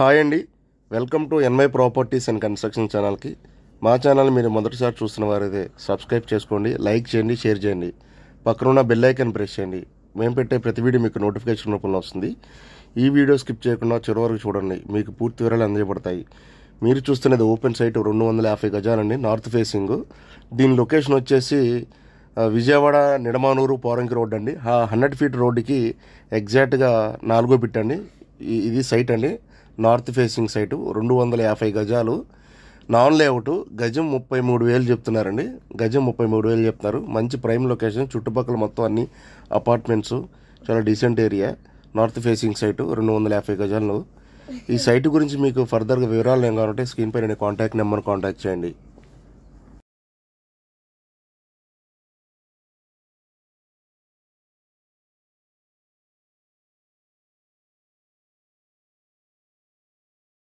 Hi అండి. Welcome to N Y properties and construction ఛానల్కి. మా ఛానల్ మీరు మొదటిసారి చూస్తున్న వారైతే సబ్స్క్రైబ్ చేసుకోండి లైక్ చేయండి షేర్ చేయండి. పక్కనున్న బెల్ ఐకన్ ప్రెస్ చేయండి. మేము పెట్టే ప్రతి వీడియో మీకు నోటిఫికేషన్ రూపంలో వస్తుంది. ఈ వీడియో స్కిప్ చేయకుండా చివరి వరకు చూడండి మీకు పూర్తి వివరాలు అందజేయబడతాయి. మీరు చూస్తున్నది ఓపెన్ సైట్ రెండు వందల యాభై గజాలండి నార్త్ ఫేసింగ్. దీని లొకేషన్ వచ్చేసి విజయవాడ నిడమానూరు పోరంకి రోడ్ అండి. ఆ హండ్రెడ్ ఫీట్ రోడ్డుకి ఎగ్జాక్ట్గా నాలుగో బిట్ అండి. ఇది సైట్ అండి. నార్త్ ఫేసింగ్ సైటు రెండు వందల యాభై గజాలు. నాన్ లేఅవుట్ గజం ముప్పై మూడు వేలు చెప్తున్నారండి. గజం ముప్పై మూడు వేలు చెప్తున్నారు. మంచి ప్రైమ్ లొకేషన్ చుట్టుపక్కల మొత్తం అన్ని అపార్ట్మెంట్స్ చాలా decent area north facing site రెండు వందల యాభై గజాలు. ఈ సైట్ గురించి మీకు ఫర్దర్గా వివరాలు ఏం కావాలంటే స్క్రీన్ పై నేను కాంటాక్ట్ నెంబర్ కాంటాక్ట్ చేయండి.